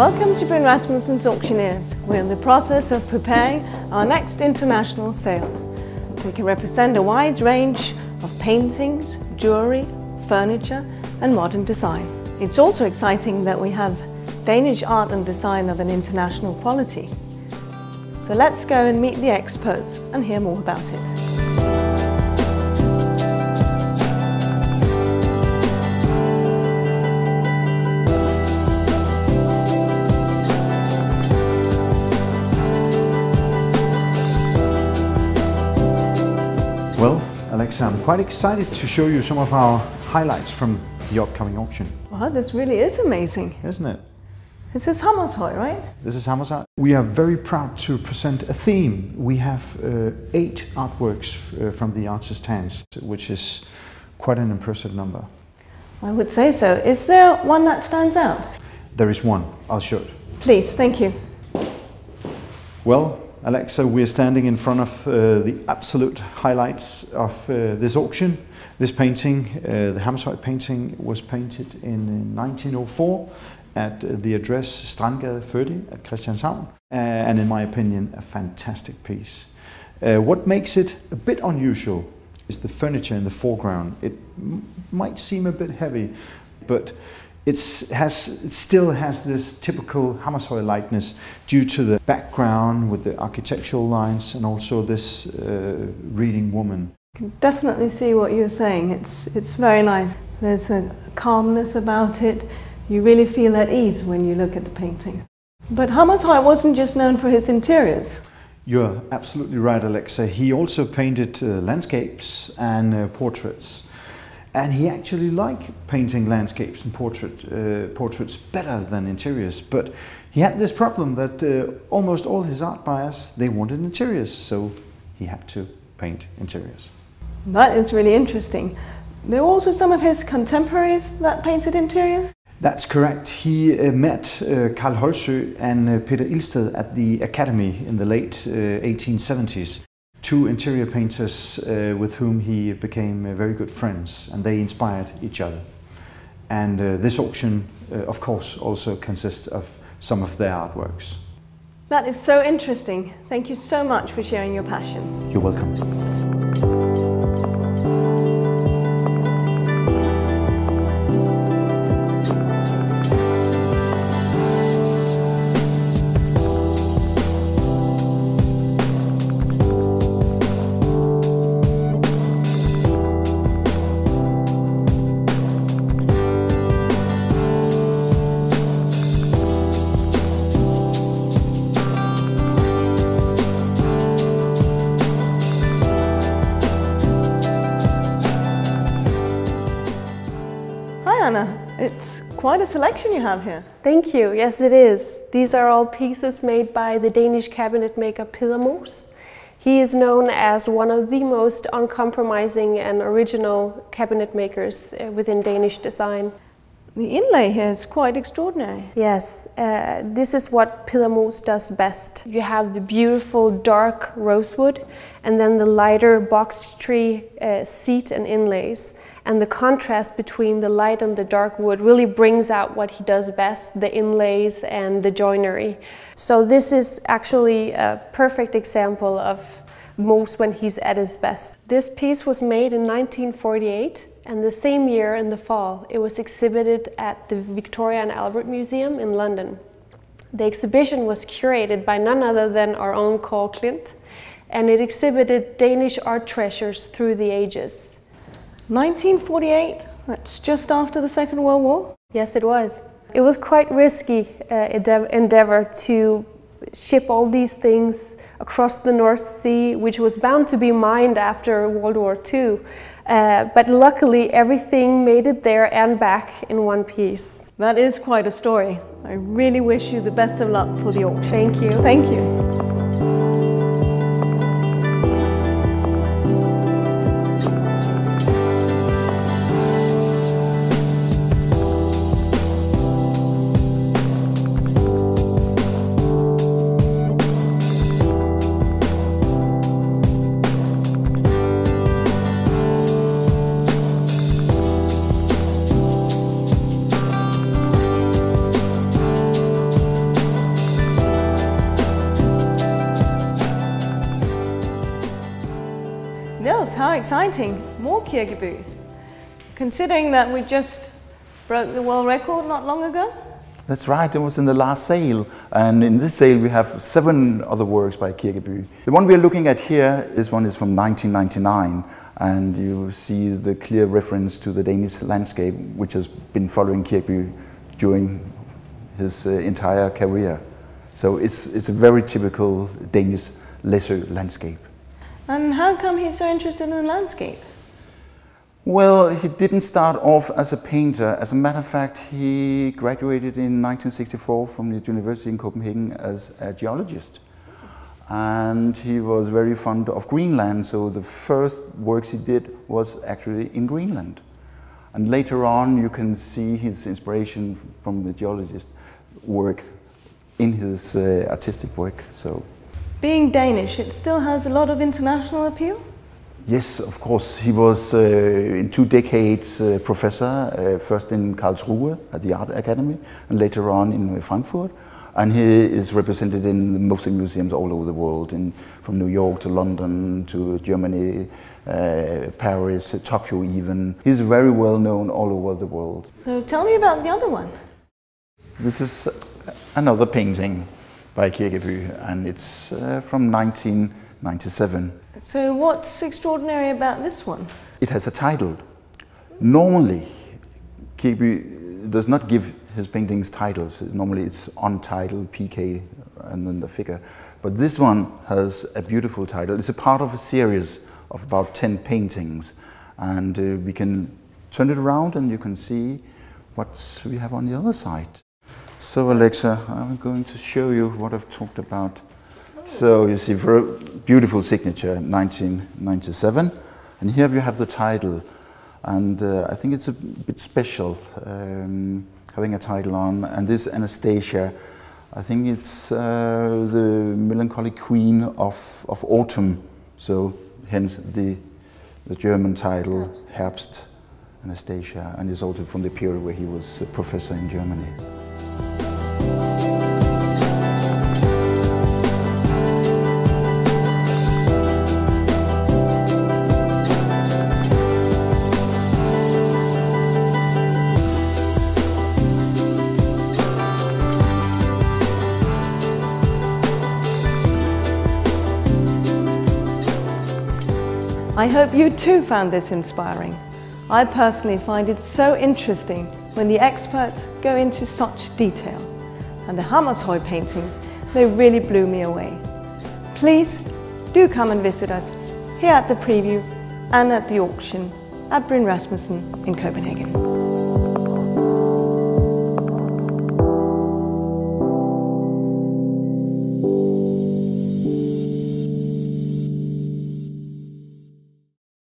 Welcome to Bruun Rasmussen's Auctioneers. We're in the process of preparing our next international sale. We can represent a wide range of paintings, jewellery, furniture and modern design. It's also exciting that we have Danish art and design of an international quality. So let's go and meet the experts and hear more about it. Alexa, I'm quite excited to show you some of our highlights from the upcoming auction. Wow, this really is amazing. Isn't it? This is Hammershøi, right? This is Hammershøi. We are very proud to present a theme. We have uh, eight artworks uh, from the artist's hands, which is quite an impressive number. I would say so. Is there one that stands out? There is one. I'll show it. Please, thank you. Well, Alexa, we're standing in front of uh, the absolute highlights of uh, this auction. This painting, uh, the Hammershøi painting, was painted in 1904 at the address Strandgade 30 at Christianshavn, uh, and in my opinion, a fantastic piece. Uh, what makes it a bit unusual is the furniture in the foreground. It might seem a bit heavy, but it's has, it still has this typical Hammershøi lightness due to the background with the architectural lines and also this uh, reading woman. I can definitely see what you're saying. It's, it's very nice. There's a calmness about it. You really feel at ease when you look at the painting. But Hammershøi wasn't just known for his interiors. You're absolutely right, Alexa. He also painted uh, landscapes and uh, portraits. And he actually liked painting landscapes and portrait, uh, portraits better than interiors. But he had this problem that uh, almost all his art buyers, they wanted interiors. So he had to paint interiors. That is really interesting. There were also some of his contemporaries that painted interiors? That's correct. He uh, met uh, Carl Holsøe and uh, Peter Ilsted at the Academy in the late 1870s. Two interior painters uh, with whom he became uh, very good friends and they inspired each other. And uh, this auction, uh, of course, also consists of some of their artworks. That is so interesting. Thank you so much for sharing your passion. You're welcome. It's quite a selection you have here. Thank you. Yes, it is. These are all pieces made by the Danish cabinet maker Peder Moos. He is known as one of the most uncompromising and original cabinet makers uh, within Danish design. The inlay here is quite extraordinary. Yes, uh, this is what Moos does best. You have the beautiful dark rosewood and then the lighter box tree uh, seat and inlays. And the contrast between the light and the dark wood really brings out what he does best, the inlays and the joinery. So this is actually a perfect example of Moos when he's at his best. This piece was made in 1948 and the same year in the fall, it was exhibited at the Victoria and Albert Museum in London. The exhibition was curated by none other than our own Kåre Klint, and it exhibited Danish art treasures through the ages. 1948, that's just after the Second World War? Yes, it was. It was quite risky uh, endeavor to ship all these things across the North Sea, which was bound to be mined after World War II. Uh, but luckily, everything made it there and back in one piece. That is quite a story. I really wish you the best of luck for the auction. Thank you. Thank you. Exciting. More Kirkeby. Considering that we just broke the world record not long ago? That's right, it was in the last sale. And in this sale, we have seven other works by Kirkeby. The one we are looking at here, this one is from 1999. And you see the clear reference to the Danish landscape, which has been following Kirkeby during his uh, entire career. So it's, it's a very typical Danish lesser landscape. And how come he's so interested in the landscape? Well, he didn't start off as a painter. As a matter of fact, he graduated in 1964 from the University in Copenhagen as a geologist. And he was very fond of Greenland, so the first works he did was actually in Greenland. And later on, you can see his inspiration from the geologist work in his uh, artistic work. So, Being Danish, it still has a lot of international appeal? Yes, of course. He was uh, in two decades uh, professor, uh, first in Karlsruhe at the Art Academy, and later on in Frankfurt. And he is represented in most museums all over the world, in, from New York to London to Germany, uh, Paris, Tokyo even. He's very well known all over the world. So tell me about the other one. This is another painting by Kirkeby, and it's uh, from 1997. So what's extraordinary about this one? It has a title. Normally, Kirkeby does not give his paintings titles. Normally it's untitled, PK, and then the figure. But this one has a beautiful title. It's a part of a series of about 10 paintings. And uh, we can turn it around and you can see what we have on the other side. So Alexa, I'm going to show you what I've talked about. So you see, for a beautiful signature, 1997. And here you have the title. And uh, I think it's a bit special um, having a title on. And this Anastasia, I think it's uh, the melancholy queen of, of autumn. So hence the, the German title, Herbst. Herbst Anastasia. And it's also from the period where he was a professor in Germany. I hope you too found this inspiring. I personally find it so interesting when the experts go into such detail. And the Hammershøi paintings, they really blew me away. Please do come and visit us here at the preview and at the auction at Bruun Rasmussen in Copenhagen.